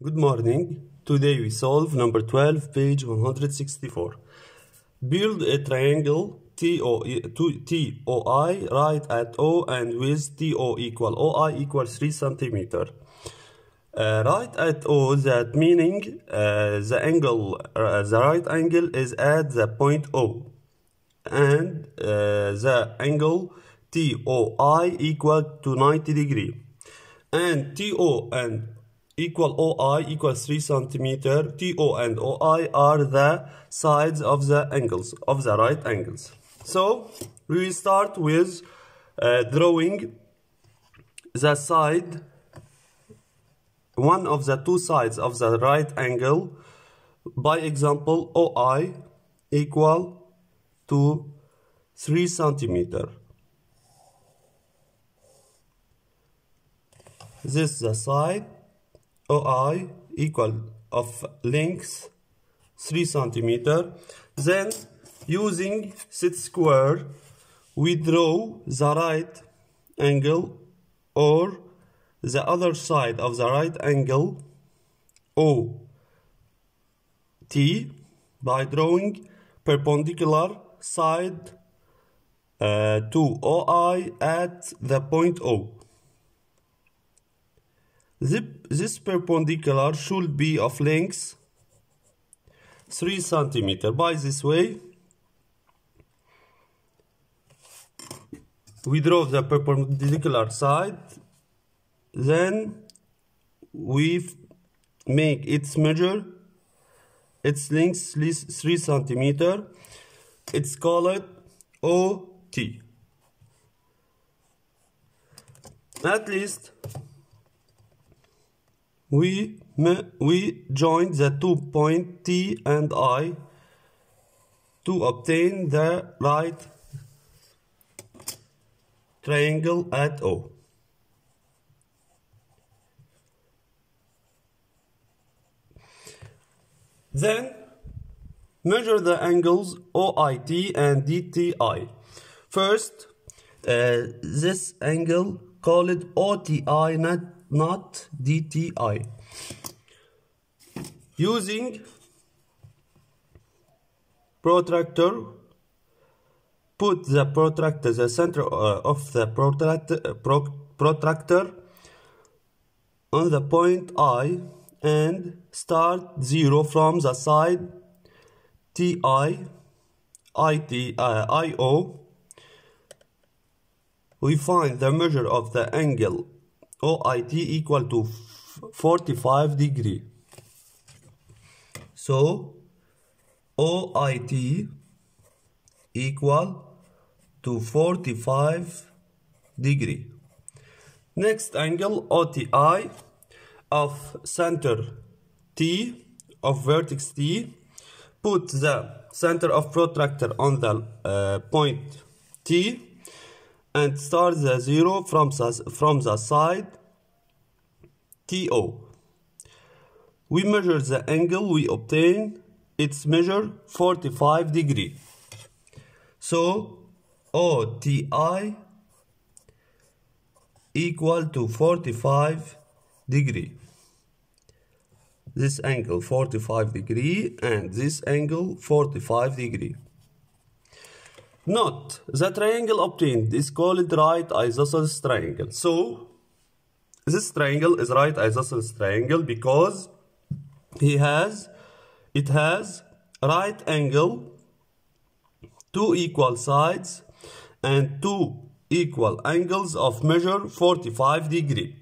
Good morning. Today we solve number 12, page 164. Build a triangle TO, to- TOI right at O and with TO equal OI equal 3 centimeter. Uh, right at O, that meaning uh, the angle, uh, the right angle is at the point O, and uh, the angle TOI equal to 90 degree, and TO and equal OI equals 3 centimeter. TO and OI are the sides of the angles of the right angles. So we start with uh, drawing the side one of the two sides of the right angle by example OI equal to 3 centimeter this is the side OI equal of length 3 centimeter then using set square we draw the right angle or the other side of the right angle O T by drawing perpendicular side uh, to OI at the point O. This, perpendicular should be of length 3 centimeter. By this way, we draw the perpendicular side then we make its measure its length is 3 centimeter it's called OT at least we we join the two point T and I to obtain the right triangle at O Then measure the angles OIT and DTI. First, uh, this angle call it OTI, not, not DTI. Using protractor, put the protractor, the center uh, of the protractor, uh, pro protractor on the point I and start 0 from the side TI IT uh, IO we find the measure of the angle OIT equal to 45 degree. So OIT equal to 45 degree. Next angle OTI of center T of vertex T put the center of protractor on the uh, point T and start the zero from the, from the side TO we measure the angle we obtain. Its measure 45 degree. So OTI equal to 45 degree. This angle 45 degree and this angle 45 degree note the triangle obtained is called right isosceles triangle. So this triangle is right isosceles triangle because he has it has right angle two equal sides and two equal angles of measure 45 degree